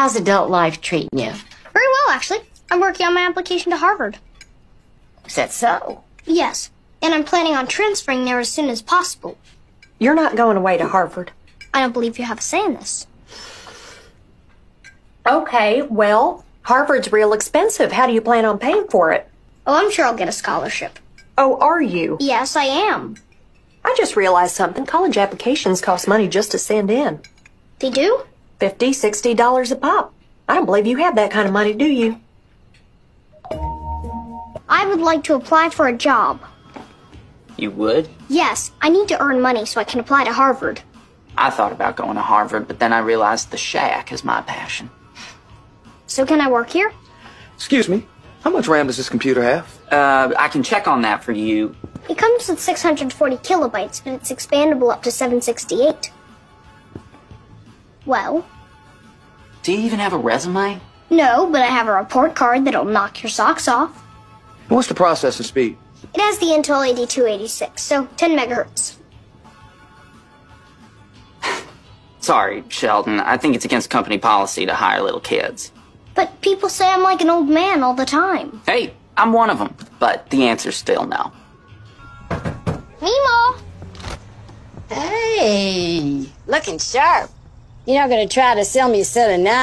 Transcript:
How's adult life treating you? Very well, actually. I'm working on my application to Harvard. Is that so? Yes, and I'm planning on transferring there as soon as possible. You're not going away to Harvard. I don't believe you have a say in this. Okay, well, Harvard's real expensive. How do you plan on paying for it? Oh, I'm sure I'll get a scholarship. Oh, are you? Yes, I am. I just realized something. College applications cost money just to send in. They do? Fifty, sixty dollars a pop. I don't believe you have that kind of money, do you? I would like to apply for a job. You would? Yes, I need to earn money so I can apply to Harvard. I thought about going to Harvard, but then I realized the shack is my passion. So can I work here? Excuse me, how much RAM does this computer have? Uh, I can check on that for you. It comes with 640 kilobytes, but it's expandable up to 768. Well, Do you even have a resume? no, but I have a report card that'll knock your socks off. What's the processing speed? It has the Intel 8286, so 10 megahertz. Sorry, Sheldon. I think it's against company policy to hire little kids. But people say I'm like an old man all the time. Hey, I'm one of them, but the answer's still no. Meemaw! Hey, looking sharp. You're not gonna try to sell me a set of knives.